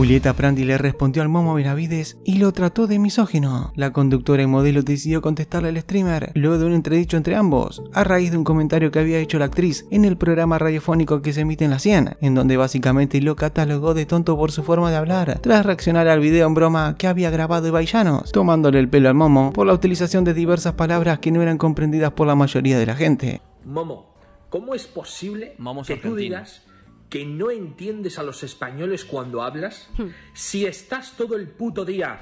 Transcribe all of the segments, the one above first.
Julieta Prandi le respondió al Momo Benavides y lo trató de misógino. La conductora y modelo decidió contestarle al streamer luego de un entredicho entre ambos, a raíz de un comentario que había hecho la actriz en el programa radiofónico que se emite en la 100, en donde básicamente lo catalogó de tonto por su forma de hablar, tras reaccionar al video en broma que había grabado Ibai Llanos, tomándole el pelo al Momo por la utilización de diversas palabras que no eran comprendidas por la mayoría de la gente. Momo, ¿cómo es posible Momo es que tú argentino. digas que no entiendes a los españoles cuando hablas? Hmm. si estás todo el puto día.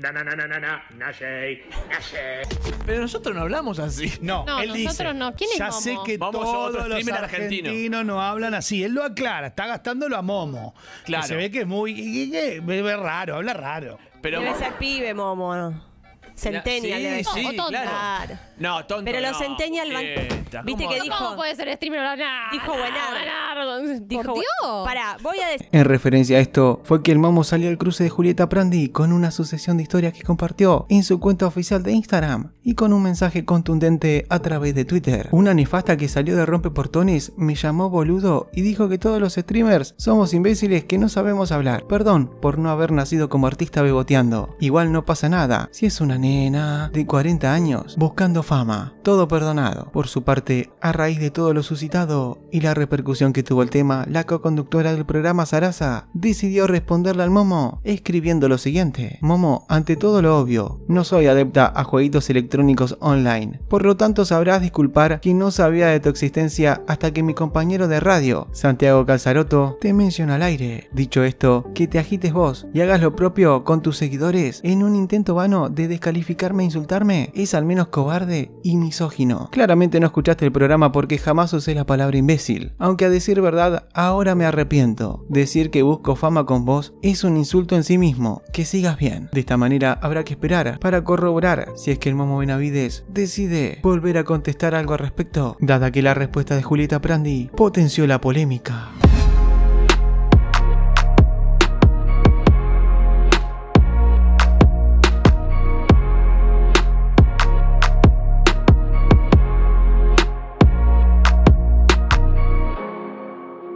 Na na na na na na, Nashei, Nashei. Pero nosotros no hablamos así. No, No, él dice, nosotros no. ¿Quién es ya Momo? sé que otro todos los streamer argentino". argentinos no hablan así. Él lo aclara, está gastándolo a Momo. Claro. Que Se ve que es muy... y- y- y- ve raro, habla raro. Pero, Debe ser pibe, Momo. ¿no? Centennial Sí, debe ser. sí, O tonto. claro. Claro. No, tonto. Pero los no. Centennial van- Quieta, ¿Viste ¿cómo que dijo? ¿Cómo puede ser streamer? Dijo buenardo. Dijo, Por Dios. Pará, voy a decir. En referencia a esto, fue que el Momo salió al cruce de Julieta Prandi con una sucesión de historias que compartió en su cuenta oficial de Instagram y con un mensaje contundente a través de Twitter. Una nefasta que salió de rompeportones me llamó boludo y dijo que todos los streamers somos imbéciles que no sabemos hablar. Perdón por no haber nacido como artista beboteando. Igual no pasa nada si es una nena de 40 años buscando fama. Todo perdonado. Por su parte, a raíz de todo lo suscitado y la repercusión que tuvo el tema, la co-conductora del programa Sarasa decidió responderle al Momo escribiendo lo siguiente. Momo, ante todo lo obvio, no soy adepta a jueguitos electrónicos online. Por lo tanto sabrás disculpar que no sabía de tu existencia hasta que mi compañero de radio, Santiago Calzaroto, te menciona al aire. Dicho esto, que te agites vos y hagas lo propio con tus seguidores en un intento vano de descalificarme e insultarme es al menos cobarde y misógino. Claramente no escuchaste el programa porque jamás usé la palabra imbécil. Aunque a decir verdad, ahora me arrepiento. Decir que busco fama con vos es un insulto en sí mismo. Que sigas bien. De esta manera habrá que esperar para corroborar si es que el Momo Benavides decide volver a contestar algo al respecto, dada que la respuesta de Julieta Prandi potenció la polémica.